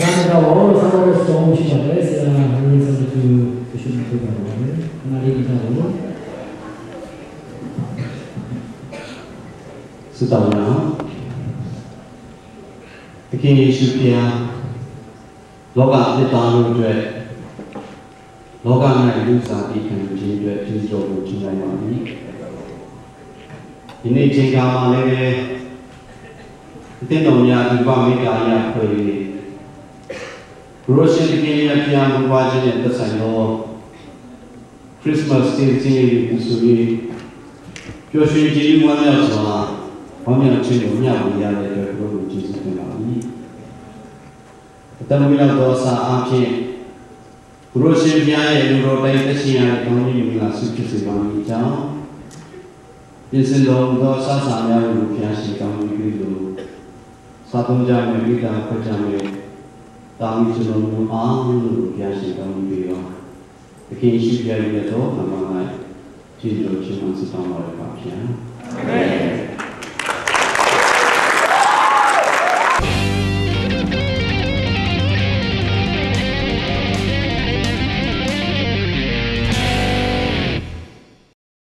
အသက်ရှင်ပြီးတော့ခရစ်တော်စီစုကယူနာတော်နဲ့ထိုတမန်တရားများကိုသာသမီရောက်ရှိတဲ့တက်ကမှာ 그러므로 서로를 좀 주셔야 우리에서 그 주시는 그거를 하나님 이름으로 ဆုတောင်းရအောင်သခင်ယေရှုဖျားလောကအနှစ်သားတို့အတွက်လောက၌လူစားပြီးခံယူခြင်းအတွက်ကျေးဇူးတော်ကိုချီးမွမ်းပါ၏ဒီနေ့ချိန်ခါမှာလည်းပဲအသင်းတော်များဒီပါမေတ္တာရဖွယ်၍ ဘုရားရှင်သခင်ရဲ့ပြန်မွားခြင်းနဲ့သက်ဆိုင်သောခရစ်စမတ်စတေးခြင်းကိုဆို၍ပျော်ရွှင်ခြင်းဝမ်းမြောက်စွာဘောင်းမြောက်ခြင်းကိုမျှဝေရတဲ့အတွက်ဘုရားကိုကျေးဇူးတင်ပါ၏အတမဝိလောက်သောအစာအဖြစ်ဘုရားရှင်ဘုရားရဲ့လူတော်တိုင်းသက်ရှင်ရတဲ့ကောင်းကြီးမြတ်ဆုဖြစ်စေပါမည်ကြောင်းပြင်ဆင်တော်မူသောဆာစာများကိုဘုရားရှင်ကောင်းကြီးပြုလို့သာသုံးကြမယ်မိသားဖွက်ကြမယ် တာမီကျွန်တော်တို့အားလုံးကိုဘုရားရှင်ကောင်းကြီးပြုရောသခင်ရှိပြရတဲ့တော့အမှန်မှန်ကျေးဇူးတော်ချီးမွမ်းဆုတောင်းပါရပါဗျာအာမင်